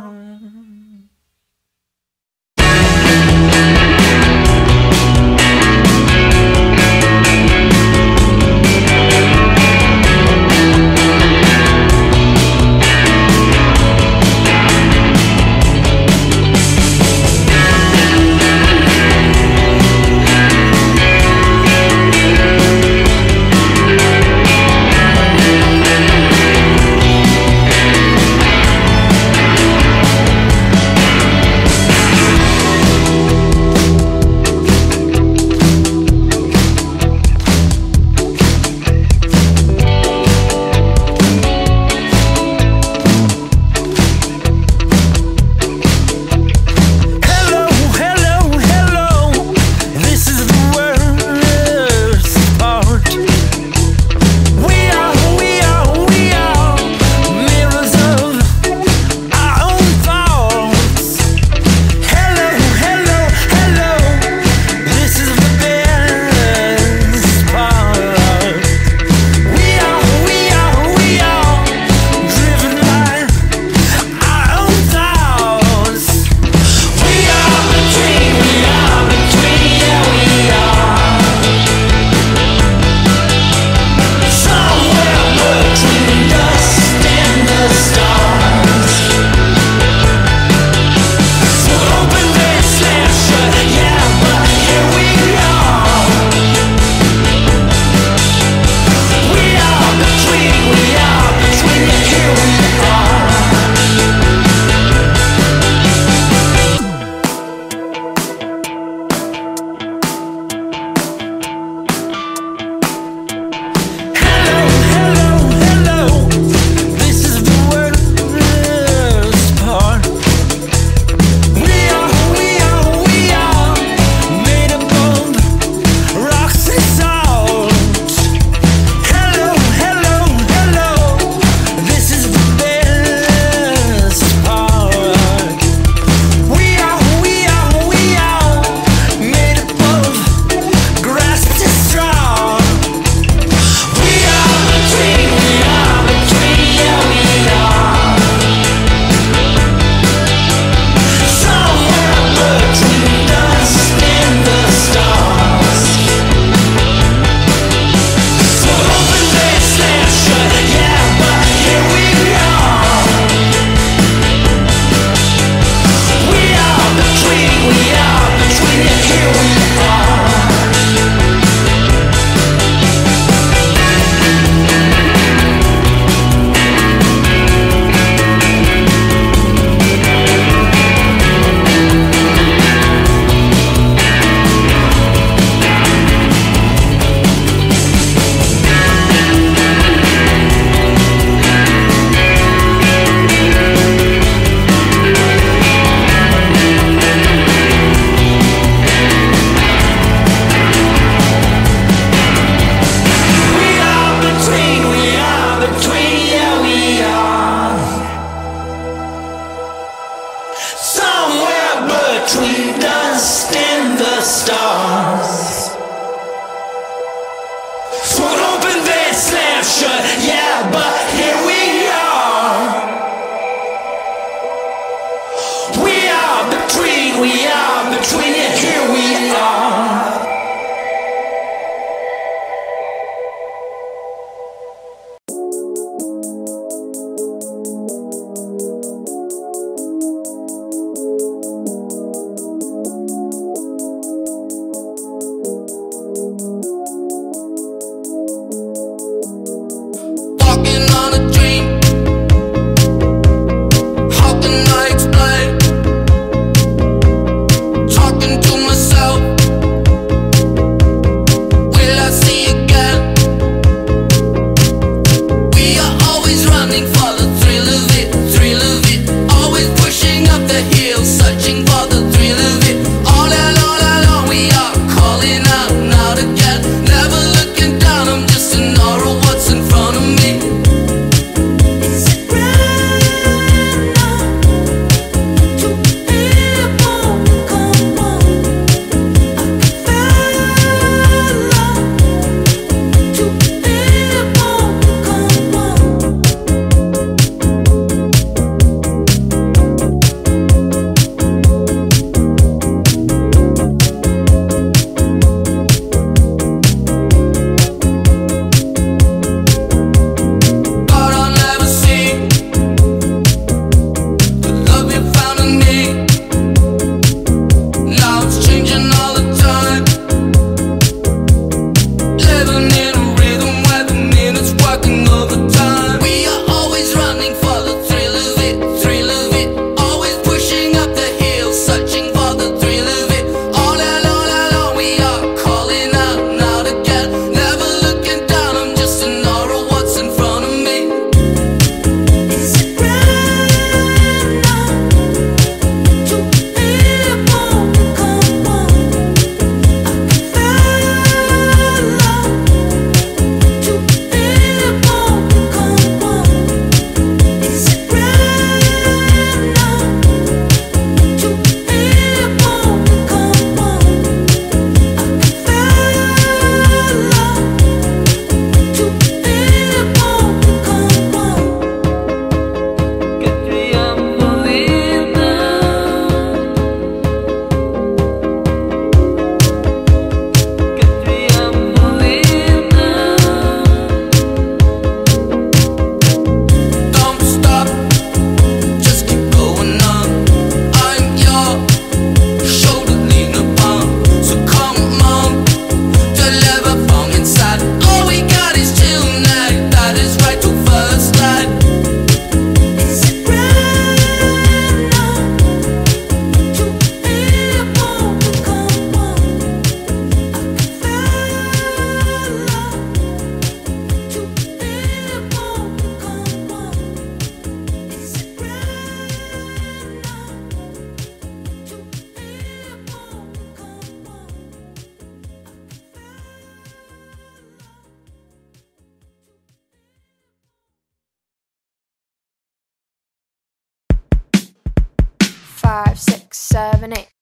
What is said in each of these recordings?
Bye. Stars. Seven, eight.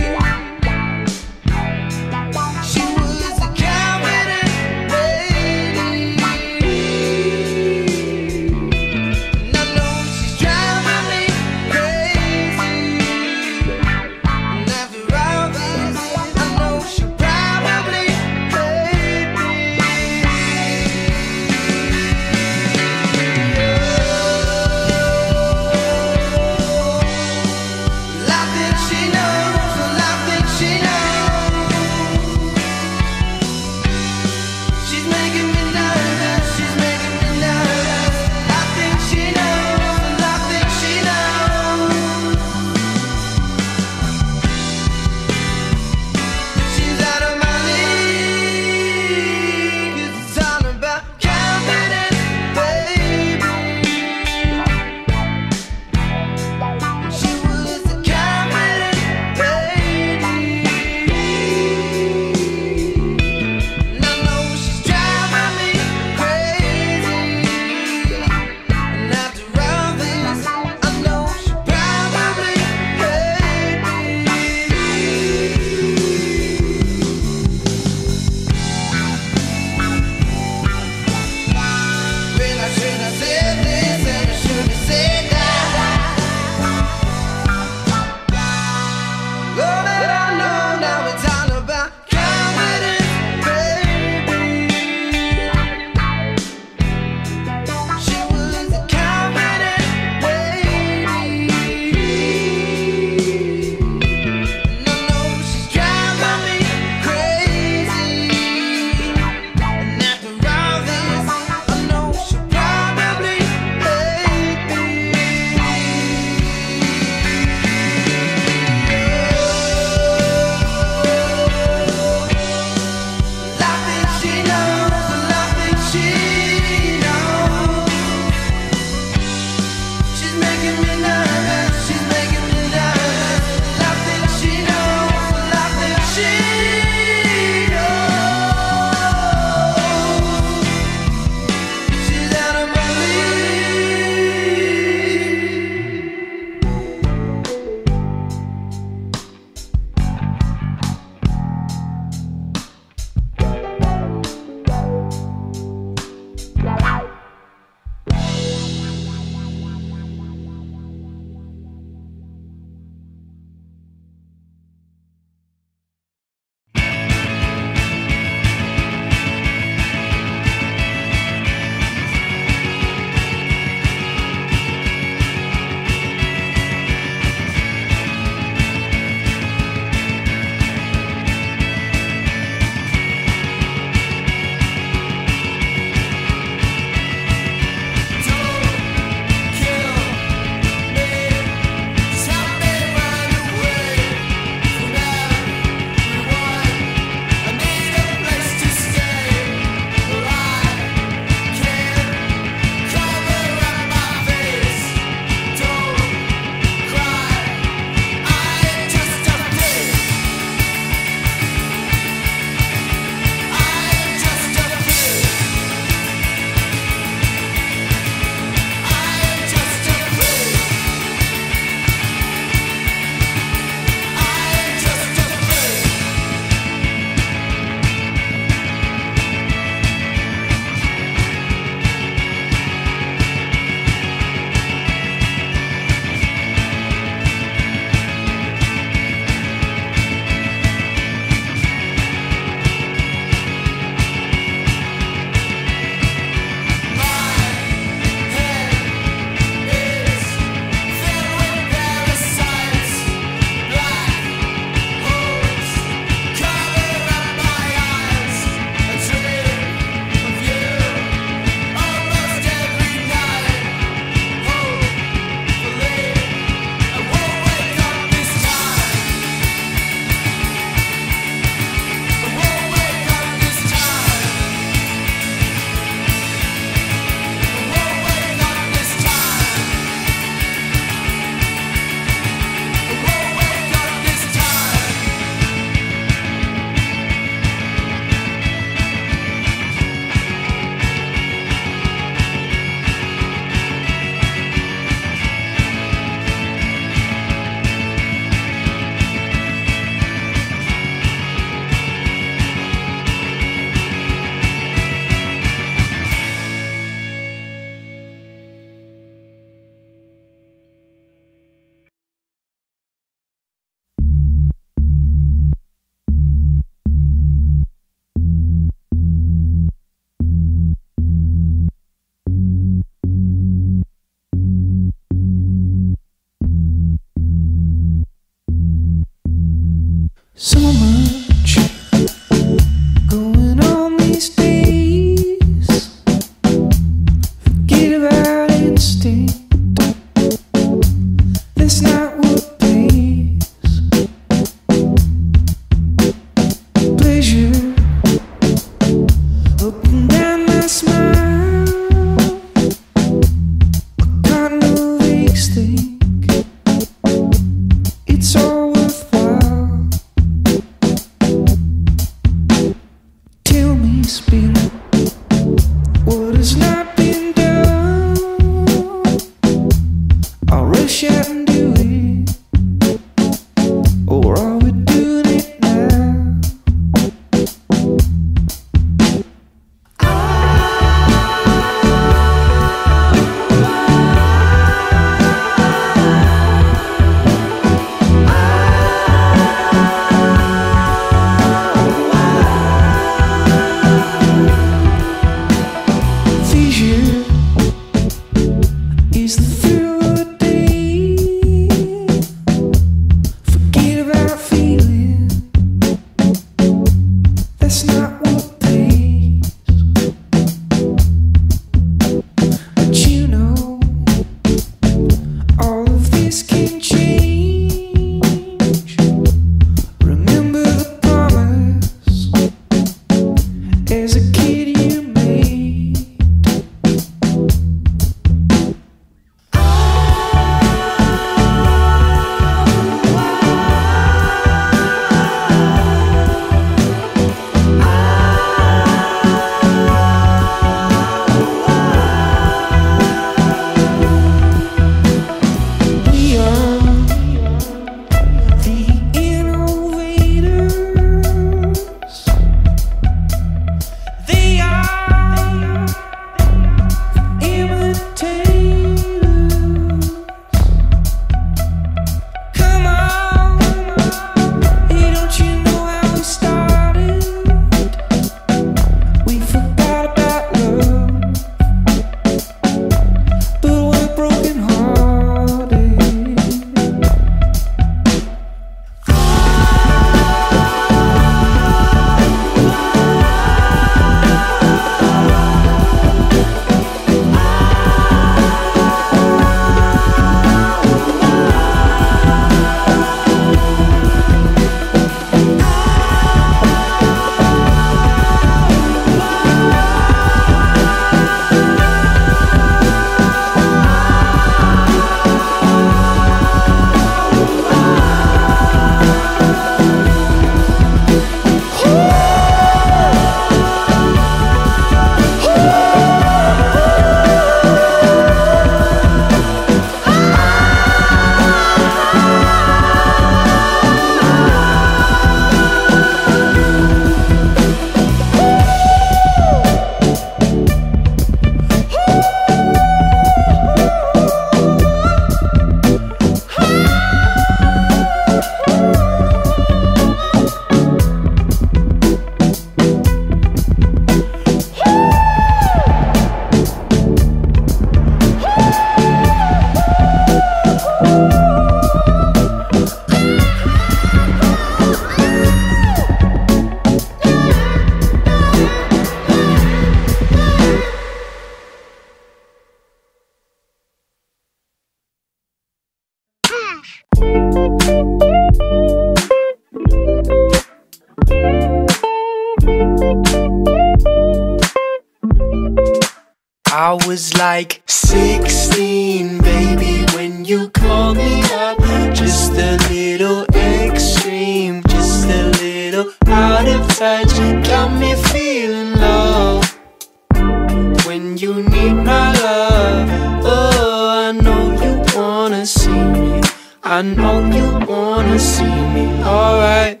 you wanna see me alright.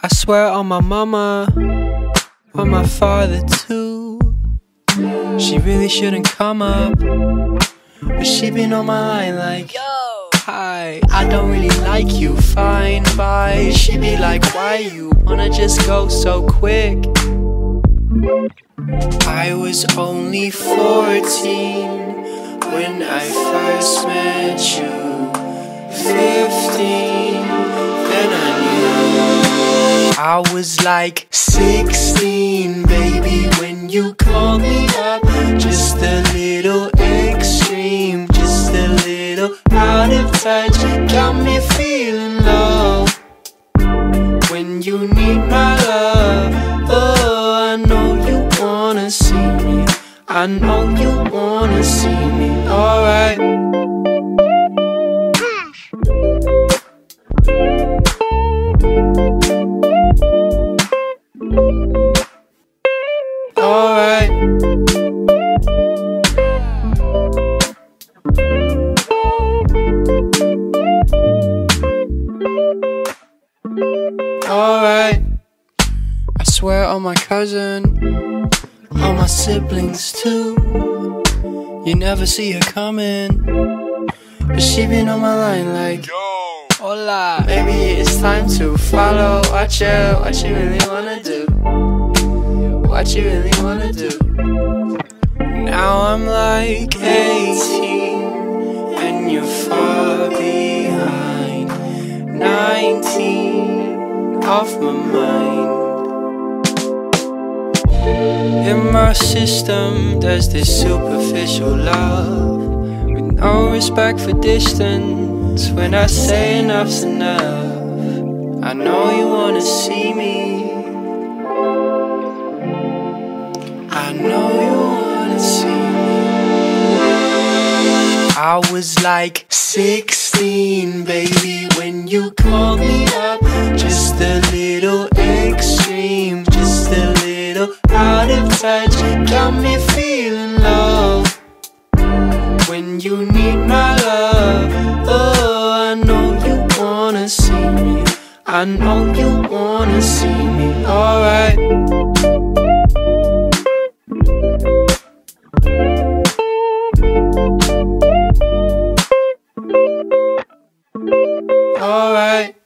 I swear on my mama, on my father too. She really shouldn't come up, but she been on my line like. Hi, I don't really like you, fine, bye. She be like, why you wanna just go so quick? I was only 14 when I first met you. 15, then I knew. I was like 16, baby, when you called me up. Just a little extreme, just a little out of touch. Got me feeling low. When you need my love, oh, I know you wanna see me. I know you wanna see me, alright. Alright. Alright. I swear on my cousin, on my siblings too. You never see her coming, but she been on my line like. Hola. Maybe it's time to follow. Watch you, what you really wanna do? What you really wanna do? Now I'm like 18, and you're far behind. 19, off my mind. In my system, there's this superficial love with no respect for distance. When I say enough's enough, I know you wanna see me. I was like 16, baby, when you called me up. Just a little extreme, just a little out of touch. Got me feeling low when you need my love. Oh, I know you wanna see me. I know you wanna see me. Alright. Alright. Been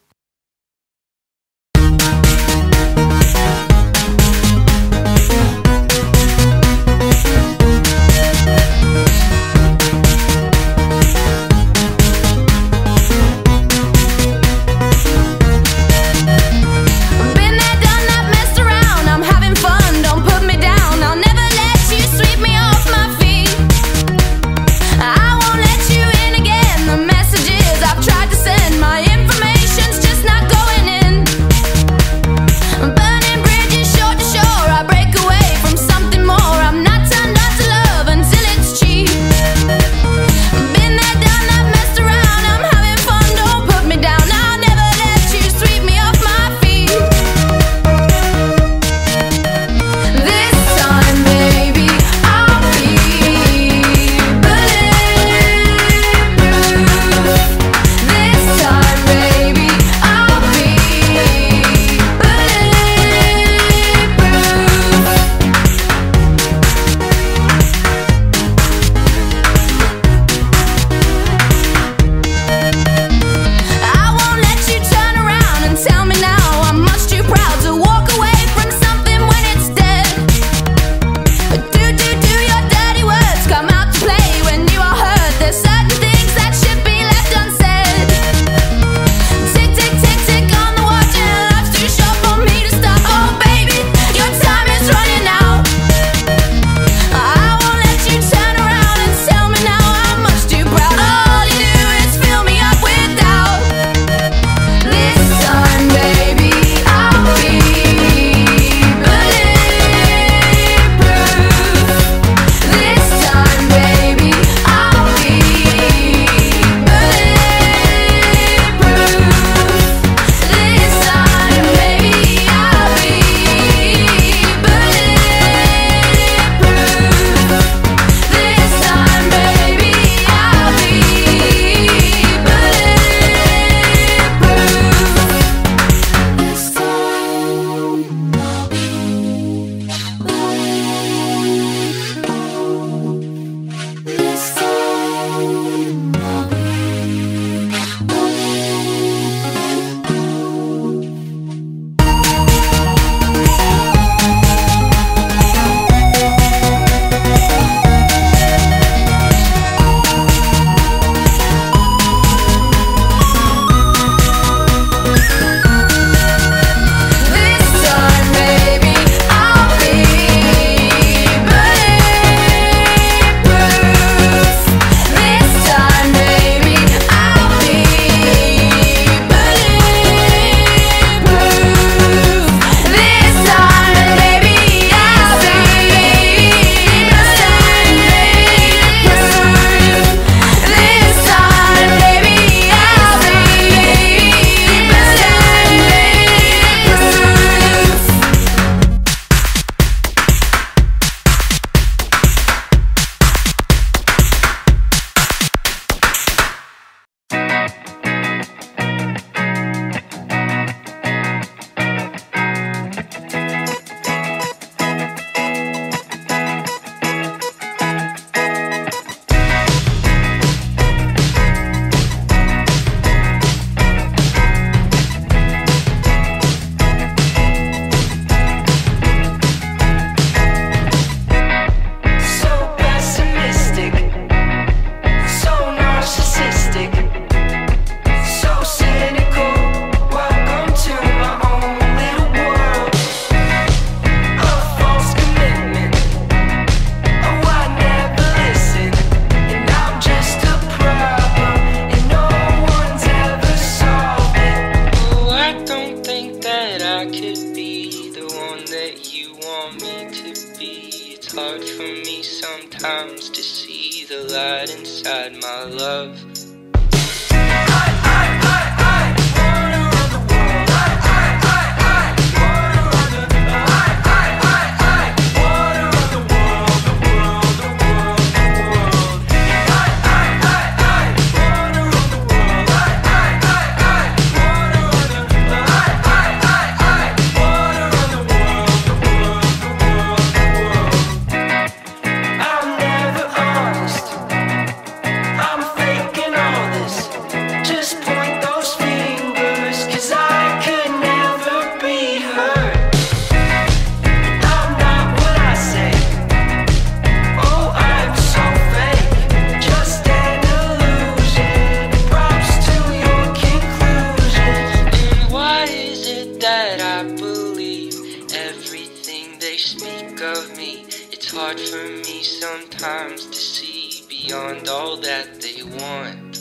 hard for me sometimes to see beyond all that they want.